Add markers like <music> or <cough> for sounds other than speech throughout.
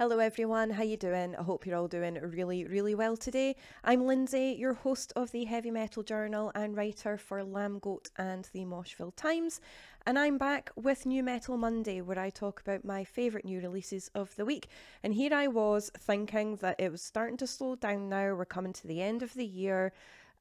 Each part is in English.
Hello everyone, how you doing? I hope you're all doing really, really well today. I'm Lindsay, your host of the Heavy Metal Journal and writer for Lambgoat and the Moshville Times, and I'm back with New Metal Monday where I talk about my favourite new releases of the week. And here I was thinking that it was starting to slow down now, we're coming to the end of the year,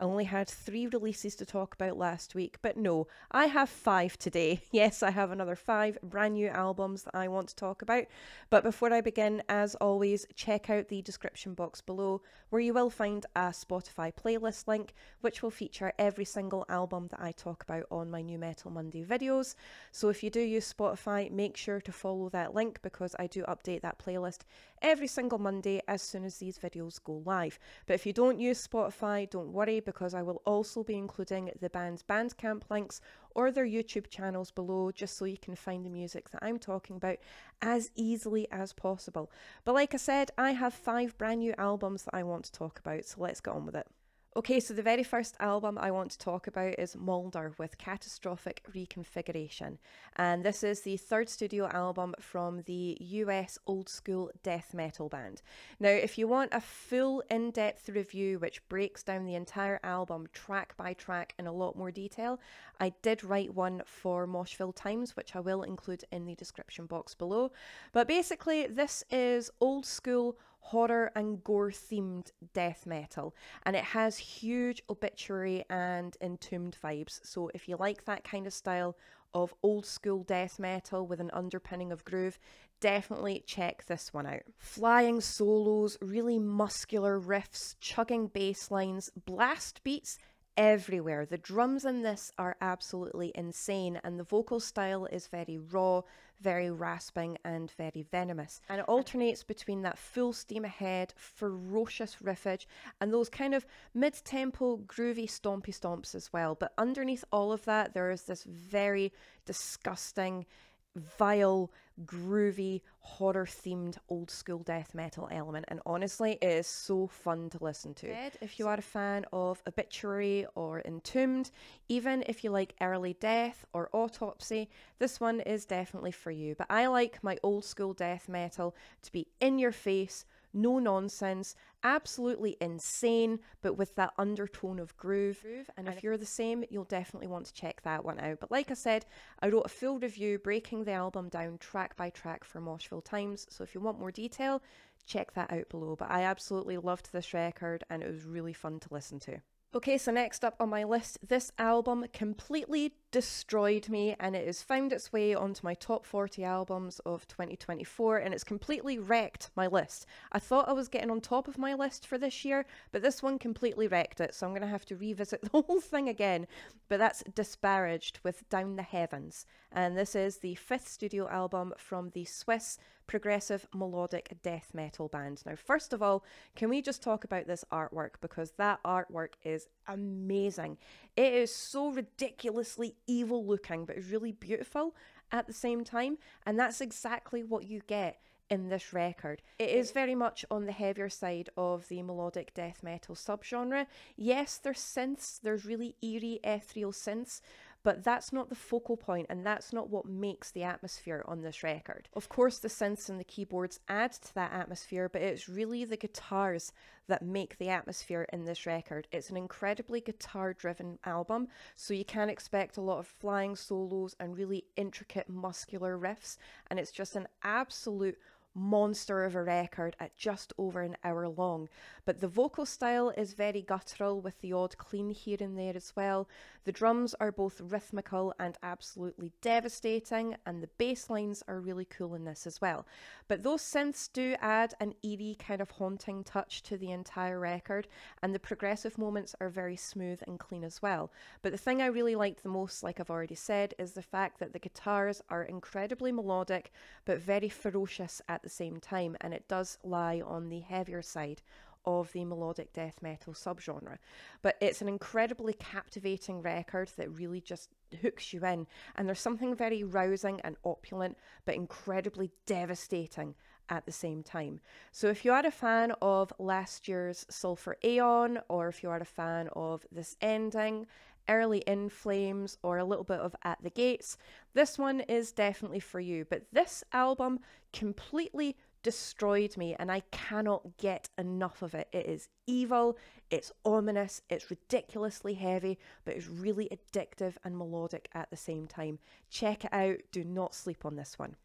I only had three releases to talk about last week, but no, I have five today. <laughs> Yes, I have another five brand new albums that I want to talk about. But before I begin, as always, check out the description box below where you will find a Spotify playlist link, which will feature every single album that I talk about on my New Metal Monday videos. So if you do use Spotify, make sure to follow that link because I do update that playlist every single Monday as soon as these videos go live. But if you don't use Spotify, don't worry because I will also be including the band's Bandcamp links or their YouTube channels below just so you can find the music that I'm talking about as easily as possible. But like I said, I have five brand new albums that I want to talk about, so let's get on with it. Okay, so the very first album I want to talk about is Molder with Catastrophic Reconfiguration. And this is the third studio album from the US old school death metal band. Now, if you want a full in depth review which breaks down the entire album track by track in a lot more detail, I did write one for Moshville Times, which I will include in the description box below. But basically, this is old school horror and gore themed death metal, and it has huge obituary and entombed vibes. So, if you like that kind of style of old school death metal with an underpinning of groove, definitely check this one out. Flying solos, really muscular riffs, chugging bass lines, blast beats everywhere. The drums in this are absolutely insane, and the vocal style is very raw, very rasping, and very venomous. And it alternates between that full steam ahead, ferocious riffage, and those kind of mid tempo, groovy, stompy stomps as well. But underneath all of that, there is this very disgusting, vile, groovy, horror themed old school death metal element. And honestly, it is so fun to listen to. If you are a fan of Obituary or Entombed, even if you like Early Death or Autopsy, this one is definitely for you. But I like my old school death metal to be in your face no nonsense, absolutely insane, but with that undertone of groove. And if you're the same, you'll definitely want to check that one out. But like I said, I wrote a full review breaking the album down track by track for Moshville Times. So if you want more detail, check that out below. But I absolutely loved this record and it was really fun to listen to. Okay, so next up on my list, this album completely destroyed me and it has found its way onto my top 40 albums of 2024 and it's completely wrecked my list. I thought I was getting on top of my list for this year, but this one completely wrecked it, so I'm going to have to revisit <laughs> the whole thing again. But that's Disparaged with Down the Heavens, and this is the fifth studio album from the Swiss progressive melodic death metal band. Now, first of all, can we just talk about this artwork because that artwork is amazing. It is so ridiculously evil looking, but it's really beautiful at the same time, and that's exactly what you get in this record. It is very much on the heavier side of the melodic death metal subgenre. Yes, there's synths, there's really eerie ethereal synths, but that's not the focal point and that's not what makes the atmosphere on this record. Of course, the synths and the keyboards add to that atmosphere, but it's really the guitars that make the atmosphere in this record. It's an incredibly guitar driven album, so you can expect a lot of flying solos and really intricate muscular riffs, and it's just an absolute monster of a record at just over an hour long. But the vocal style is very guttural with the odd clean here and there as well. The drums are both rhythmical and absolutely devastating, and the bass lines are really cool in this as well. But those synths do add an eerie kind of haunting touch to the entire record, and the progressive moments are very smooth and clean as well. But the thing I really liked the most, like I've already said, is the fact that the guitars are incredibly melodic but very ferocious at the same time, and it does lie on the heavier side of the melodic death metal subgenre. But it's an incredibly captivating record that really just hooks you in, and there's something very rousing and opulent, but incredibly devastating at the same time. So if you are a fan of last year's Sulphur Aeon, or if you are a fan of this ending, early in flames or a little bit of at the gates this one is definitely for you but this album completely destroyed me and I cannot get enough of it. It is evil, it's ominous, it's ridiculously heavy, but it's really addictive and melodic at the same time. Check it out, do not sleep on this one.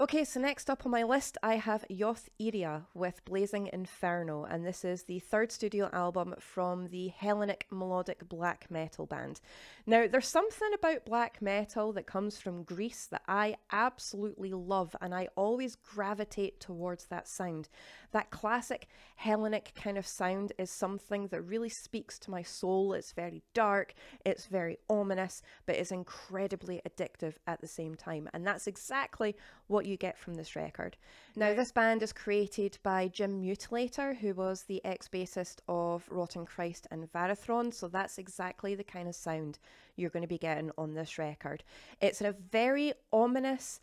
Okay, so next up on my list, I have Yoth Iria with Blazing Inferno, and this is the third studio album from the Hellenic melodic black metal band. Now, there's something about black metal that comes from Greece that I absolutely love, and I always gravitate towards that sound. That classic Hellenic kind of sound is something that really speaks to my soul. It's very dark, it's very ominous, but it's incredibly addictive at the same time, and that's exactly what you get from this record. Now, this band is created by Jim Mutilator, who was the ex bassist of Rotting Christ and Varathron, so that's exactly the kind of sound you're going to be getting on this record. It's a very ominous,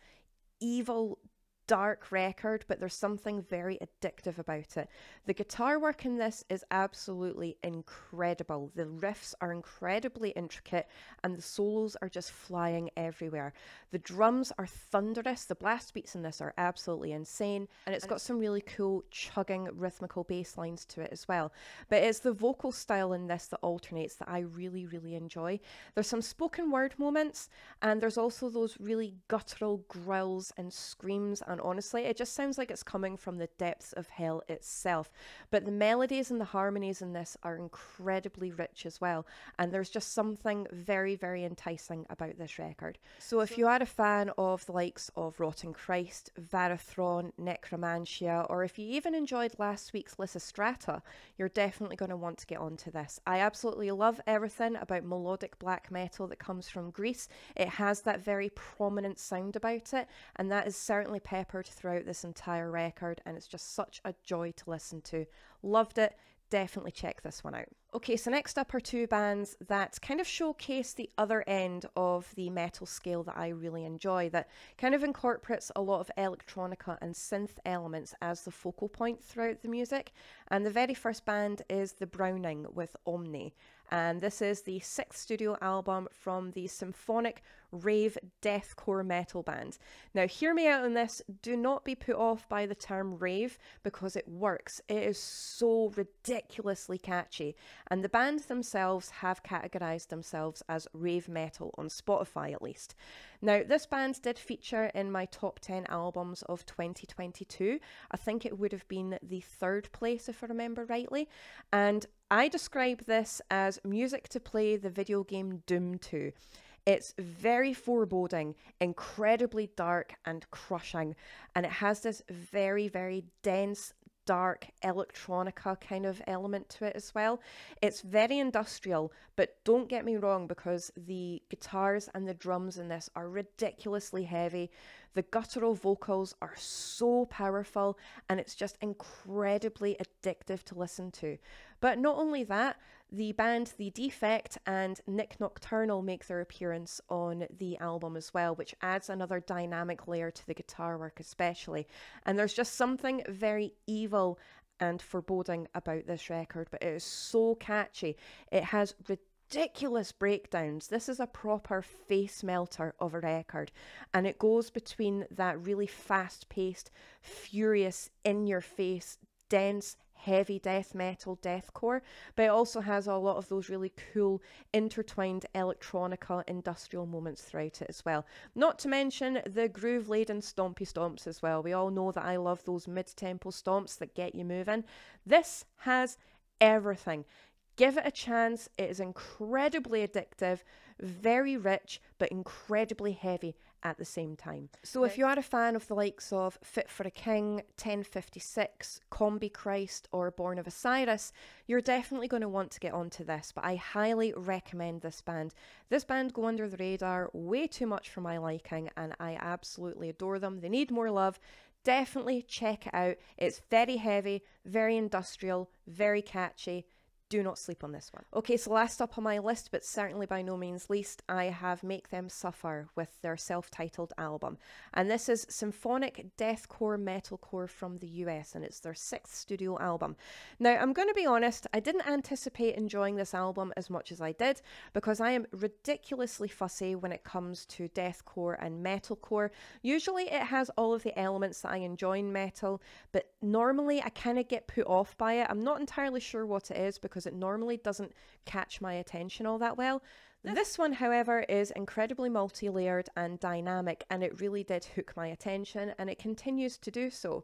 evil, dark record, but there's something very addictive about it. The guitar work in this is absolutely incredible. The riffs are incredibly intricate and the solos are just flying everywhere. The drums are thunderous, the blast beats in this are absolutely insane, and it's got some really cool chugging rhythmical bass lines to it as well. But it's the vocal style in this that alternates that I really, really enjoy. There's some spoken word moments, and there's also those really guttural growls and screams and honestly, it just sounds like it's coming from the depths of hell itself. But the melodies and the harmonies in this are incredibly rich as well, and there's just something very, very enticing about this record. So, if you are a fan of the likes of Rotting Christ, Varathron, Necromantia, or if you even enjoyed last week's Lysistrata, you're definitely going to want to get onto this. I absolutely love everything about melodic black metal that comes from Greece. It has that very prominent sound about it, and that is certainly peppered throughout this entire record, and it's just such a joy to listen to. Loved it. Definitely check this one out. Okay, so next up are two bands that kind of showcase the other end of the metal scale that I really enjoy, that kind of incorporates a lot of electronica and synth elements as the focal point throughout the music. And the very first band is The Browning with OMNI and this is the sixth studio album from the symphonic rave deathcore metal band. Now, hear me out on this. Do not be put off by the term rave because it works. It is so ridiculously catchy, and the band themselves have categorized themselves as rave metal on Spotify at least. Now, this band did feature in my top 10 albums of 2022. I think it would have been the third place, if I remember rightly. And I describe this as music to play the video game Doom to. It's very foreboding, incredibly dark and crushing, and it has this very, very dense dark electronica kind of element to it as well. It's very industrial, but don't get me wrong because the guitars and the drums in this are ridiculously heavy. The guttural vocals are so powerful and it's just incredibly addictive to listen to. But not only that, the band The Defect and Nik Nocturnal make their appearance on the album as well, which adds another dynamic layer to the guitar work, especially. And there's just something very evil and foreboding about this record, but it is so catchy. It has ridiculous breakdowns. This is a proper face melter of a record, and it goes between that really fast paced, furious, in your face, dense, heavy death metal, deathcore, but it also has a lot of those really cool intertwined electronica industrial moments throughout it as well. Not to mention the groove laden stompy stomps as well. We all know that I love those mid tempo stomps that get you moving. This has everything. Give it a chance. It is incredibly addictive, very rich, but incredibly heavy at the same time. So, if you are a fan of the likes of Fit for a King, 1056, Combichrist, or Born of Osiris, you're definitely going to want to get onto this. But I highly recommend this band. This band go under the radar way too much for my liking, and I absolutely adore them. They need more love. Definitely check it out. It's very heavy, very industrial, very catchy do not sleep on this one. Okay, so last up on my list, but certainly by no means least, I have Make Them Suffer with their self titled album. And this is symphonic deathcore metalcore from the US, and it's their sixth studio album. Now, I'm going to be honest, I didn't anticipate enjoying this album as much as I did because I am ridiculously fussy when it comes to deathcore and metalcore. Usually it has all of the elements that I enjoy in metal, but normally I kind of get put off by it. I'm not entirely sure what it is because because it normally doesn't catch my attention all that well. This one, however, is incredibly multi layered and dynamic, and it really did hook my attention, and it continues to do so.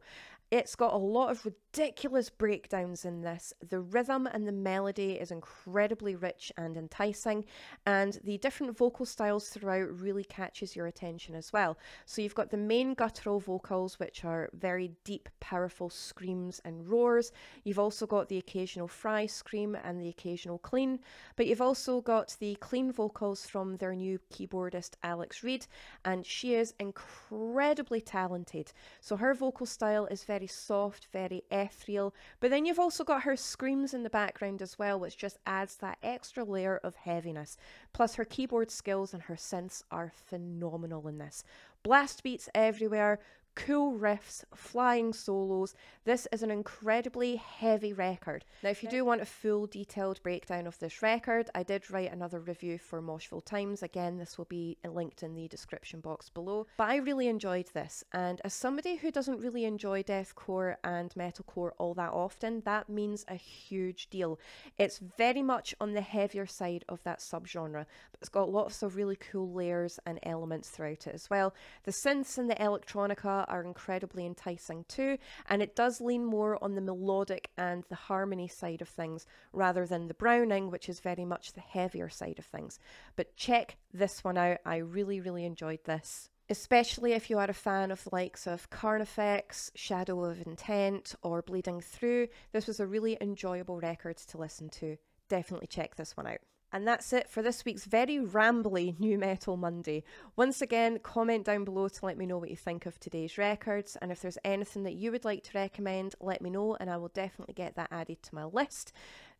It's got a lot of ridiculous breakdowns in this. The rhythm and the melody is incredibly rich and enticing, and the different vocal styles throughout really catches your attention as well. So you've got the main guttural vocals, which are very deep, powerful screams and roars. You've also got the occasional fry scream and the occasional clean, but you've also got the clean vocals from their new keyboardist Alex Reid, and she is incredibly talented. So her vocal style is very very soft, very ethereal. But then you've also got her screams in the background as well, which just adds that extra layer of heaviness. Plus, her keyboard skills and her synths are phenomenal in this. Blast beats everywhere, cool riffs, flying solos. This is an incredibly heavy record. Now, if you do want a full detailed breakdown of this record, I did write another review for Moshville Times. Again, this will be linked in the description box below. But I really enjoyed this, and as somebody who doesn't really enjoy deathcore and metalcore all that often, that means a huge deal. It's very much on the heavier side of that subgenre, but it's got lots of really cool layers and elements throughout it as well. The synths and the electronica are incredibly enticing too, and it does lean more on the melodic and the harmony side of things rather than the browning, which is very much the heavier side of things. But check this one out. I really, really enjoyed this especially if you are a fan of the likes of Carnifex, Shadow of Intent, or Bleeding Through. This was a really enjoyable record to listen to. Definitely check this one out. And that's it for this week's very rambly New Metal Monday. Once again, comment down below to let me know what you think of today's records. And if there's anything that you would like to recommend, let me know and I will definitely get that added to my list.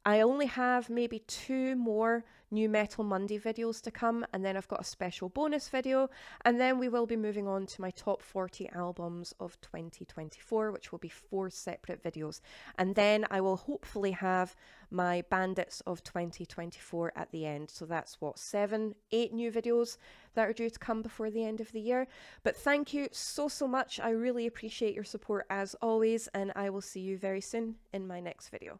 I only have maybe two more new Metal Monday videos to come, and then I've got a special bonus video, and then we will be moving on to my top 40 albums of 2024, which will be four separate videos. And then I will hopefully have my Bandits of 2024 at the end. So that's what, seven, eight new videos that are due to come before the end of the year. But thank you so, so much. I really appreciate your support as always, and I will see you very soon in my next video.